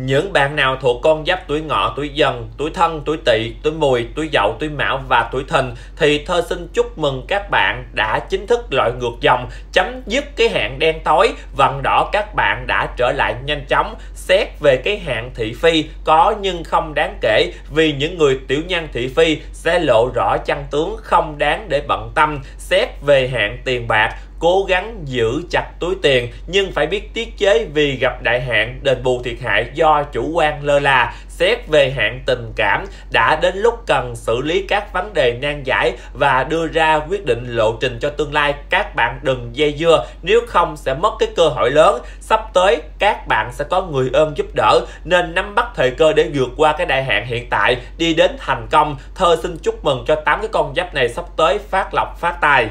Những bạn nào thuộc con giáp tuổi ngọ, tuổi dần, tuổi thân, tuổi tỵ, tuổi mùi, tuổi dậu, tuổi mão và tuổi thìn thì thơ xin chúc mừng các bạn đã chính thức loại ngược dòng, chấm dứt cái hạn đen tối, vằn đỏ các bạn đã trở lại nhanh chóng. Xét về cái hạn thị phi có nhưng không đáng kể vì những người tiểu nhân thị phi sẽ lộ rõ chân tướng không đáng để bận tâm. Xét về hạn tiền bạc cố gắng giữ chặt túi tiền, nhưng phải biết tiết chế vì gặp đại hạn, đền bù thiệt hại do chủ quan lơ là xét về hạn tình cảm, đã đến lúc cần xử lý các vấn đề nan giải và đưa ra quyết định lộ trình cho tương lai. Các bạn đừng dây dưa, nếu không sẽ mất cái cơ hội lớn. Sắp tới, các bạn sẽ có người ơn giúp đỡ, nên nắm bắt thời cơ để vượt qua cái đại hạn hiện tại, đi đến thành công. Thơ xin chúc mừng cho tám cái con giáp này sắp tới phát lộc phát tài.